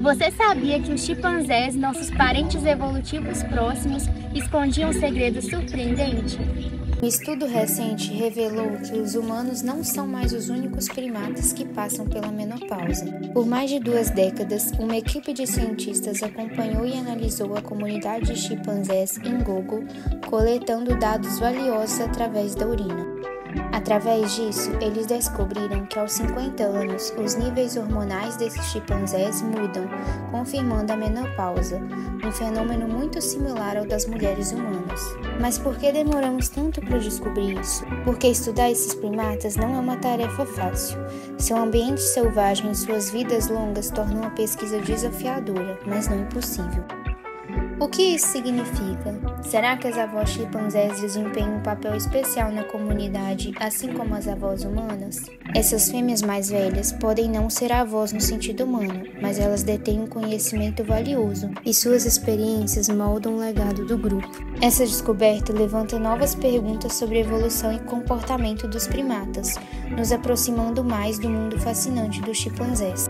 Você sabia que os chimpanzés, nossos parentes evolutivos próximos, escondiam um segredo surpreendente? Um estudo recente revelou que os humanos não são mais os únicos primatas que passam pela menopausa. Por mais de duas décadas, uma equipe de cientistas acompanhou e analisou a comunidade de chimpanzés em Gogo, coletando dados valiosos através da urina. Através disso, eles descobriram que aos 50 anos os níveis hormonais desses chimpanzés mudam, confirmando a menopausa, um fenômeno muito similar ao das mulheres humanas. Mas por que demoramos tanto para descobrir isso? Porque estudar esses primatas não é uma tarefa fácil. Seu ambiente selvagem e suas vidas longas tornam a pesquisa desafiadora, mas não impossível. O que isso significa? Será que as avós chimpanzés desempenham um papel especial na comunidade, assim como as avós humanas? Essas fêmeas mais velhas podem não ser avós no sentido humano, mas elas detêm um conhecimento valioso e suas experiências moldam o legado do grupo. Essa descoberta levanta novas perguntas sobre a evolução e comportamento dos primatas, nos aproximando mais do mundo fascinante dos chimpanzés.